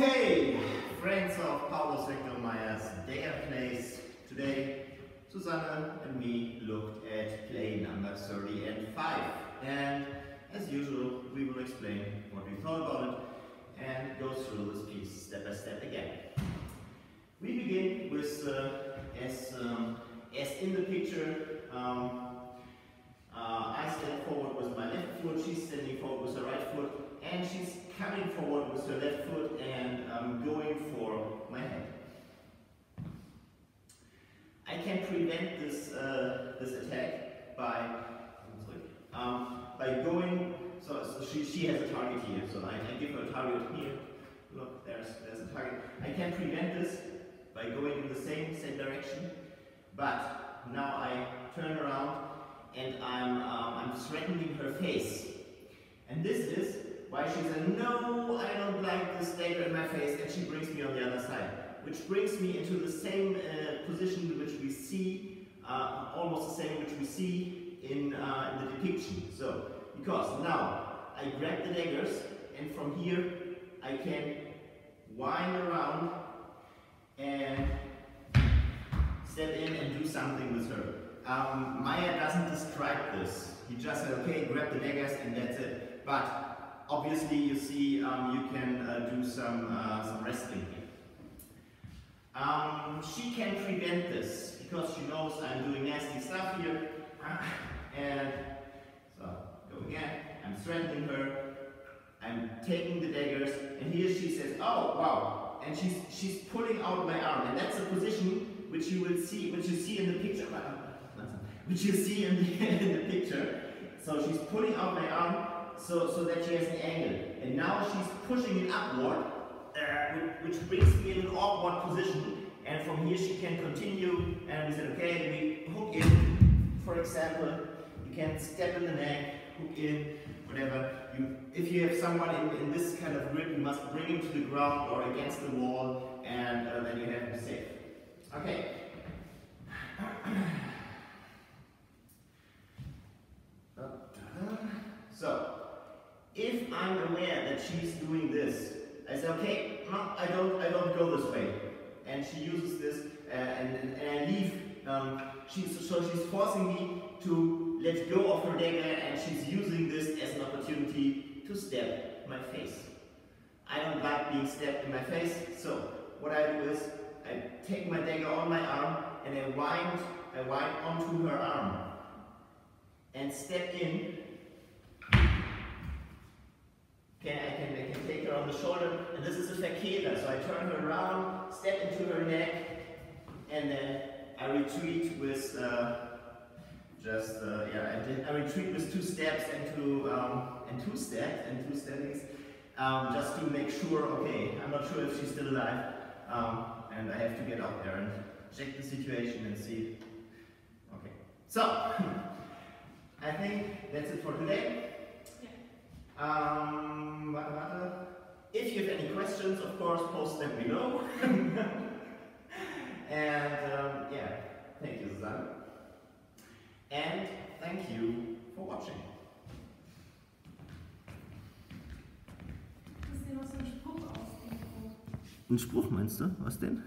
Okay, friends of Paulus Hector Mair's Dare Plays. Today, Susanne and me looked at play number 30 and 5. And as usual, we will explain what we thought about it and go through this piece step by step again. We begin with, uh, as, um, as in the picture, um, forward with her left foot and um, going for my head. I can prevent this, uh, this attack by, um, by going, so, so, she, she has a target here, so I, I give her a target here. Look, there's, there's a target. I can prevent this by going in the same, same direction, but now I turn around and I'm, um, I'm threatening her face. And this is why she said, no, I don't like this dagger in my face, and she brings me on the other side. Which brings me into the same uh, position which we see, uh, almost the same which we see in, uh, in the depiction. So, because now I grab the daggers, and from here I can wind around and step in and do something with her. Um, Mair doesn't describe this. He just said, okay, grab the daggers and that's it. But obviously you see um, you can uh, do some, uh, some wrestling here. Um, she can prevent this because she knows I'm doing nasty stuff here. And so, go again. I'm threatening her. I'm taking the daggers. And here she says, oh, wow. And she's, she's pulling out my arm. And that's a position which you will see, which you see in the picture which you see in the, in the picture. So she's pulling out my arm so, so that she has an angle. And now she's pushing it upward, uh, which, brings me in an awkward position. And from here she can continue. And we said, okay, we hook in, for example. You can step in the neck, hook in, whatever. You, if you have someone in, in this kind of grip, you must bring him to the ground or against the wall, and uh, then you have him safe. Okay. So, if I'm aware that she's doing this, I say, okay, no, I don't, I don't go this way. And she uses this, uh, and, and, I leave. Um, she's, so she's forcing me to let go of her dagger, and she's using this as an opportunity to stab my face. I don't like being stabbed in my face, so what I do is I take my dagger on my arm and I wind, I wind onto her arm and step in Okay, I can, I can take her on the shoulder, and this is a Verkehrer, so I turn her around, step into her neck, and then I retreat with uh, just, uh, yeah, I, I, retreat with two steps and two, um, and two steps and two steppings, um, just to make sure, okay, I'm not sure if she's still alive, um, and I have to get out there and check the situation and see. Okay, so, I think that's it for today. Um, thank you for watching. Ein Spruch meinst du? Was denn?